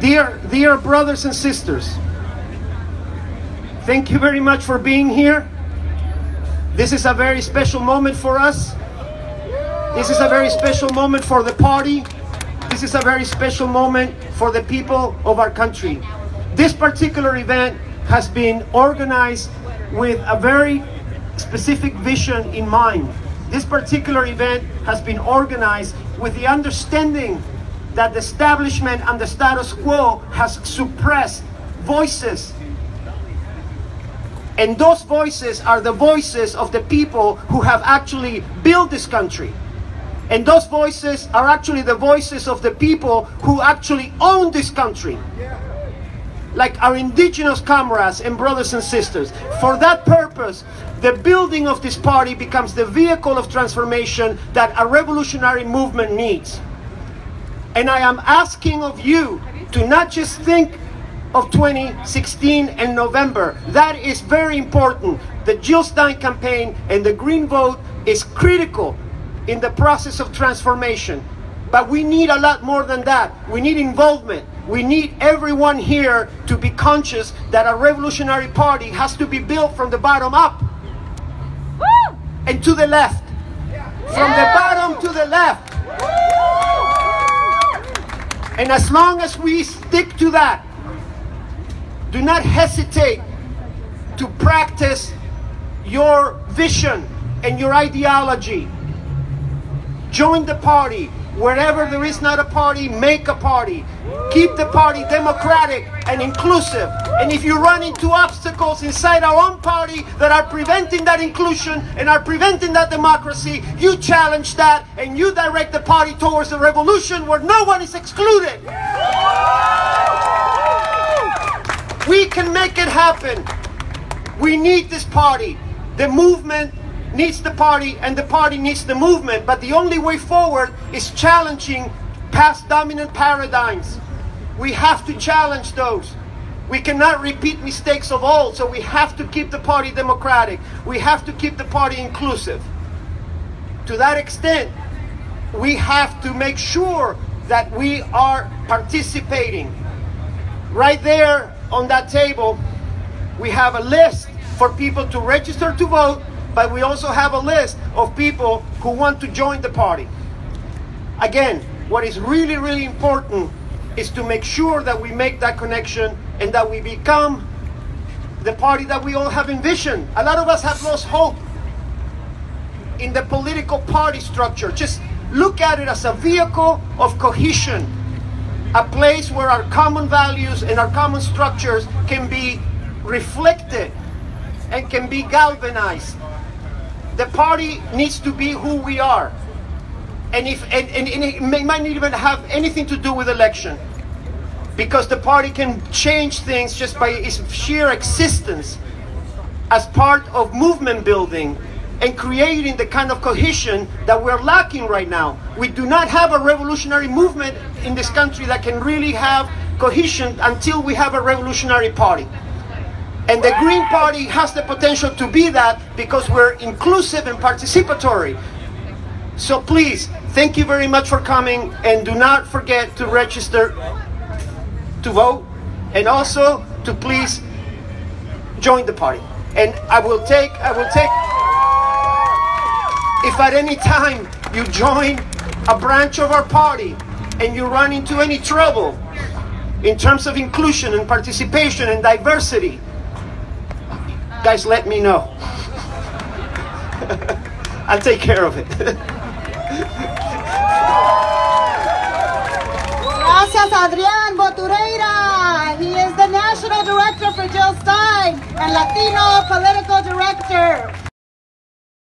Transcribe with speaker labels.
Speaker 1: Dear, dear brothers and sisters, thank you very much for being here. This is a very special moment for us. This is a very special moment for the party. This is a very special moment for the people of our country. This particular event has been organized with a very specific vision in mind. This particular event has been organized with the understanding that the establishment and the status quo has suppressed voices. And those voices are the voices of the people who have actually built this country. And those voices are actually the voices of the people who actually own this country. Like our indigenous comrades and brothers and sisters. For that purpose, the building of this party becomes the vehicle of transformation that a revolutionary movement needs. And I am asking of you to not just think of 2016 and November. That is very important. The Jill Stein campaign and the Green Vote is critical in the process of transformation. But we need a lot more than that. We need involvement. We need everyone here to be conscious that a revolutionary party has to be built from the bottom up and to the left. From the bottom to the left. And as long as we stick to that, do not hesitate to practice your vision and your ideology. Join the party. Wherever there is not a party, make a party. Keep the party democratic and inclusive. And if you run into obstacles inside our own party that are preventing that inclusion and are preventing that democracy, you challenge that and you direct the party towards a revolution where no one is excluded. We can make it happen. We need this party. The movement needs the party and the party needs the movement. But the only way forward is challenging past dominant paradigms. We have to challenge those. We cannot repeat mistakes of old, so we have to keep the party democratic. We have to keep the party inclusive. To that extent, we have to make sure that we are participating. Right there on that table, we have a list for people to register to vote but we also have a list of people who want to join the party. Again, what is really, really important is to make sure that we make that connection and that we become the party that we all have envisioned. A lot of us have lost hope in the political party structure. Just look at it as a vehicle of cohesion, a place where our common values and our common structures can be reflected and can be galvanized the party needs to be who we are. And, if, and, and, and it may, might not even have anything to do with election. Because the party can change things just by its sheer existence as part of movement building and creating the kind of cohesion that we're lacking right now. We do not have a revolutionary movement in this country that can really have cohesion until we have a revolutionary party. And the Green Party has the potential to be that because we're inclusive and participatory. So please, thank you very much for coming and do not forget to register to vote and also to please join the party. And I will take, I will take, if at any time you join a branch of our party and you run into any trouble in terms of inclusion and participation and diversity, guys let me know. I'll take care of it.
Speaker 2: Gracias, Adrian Boutureira. He is the National Director for Jill Stein and Latino Political Director.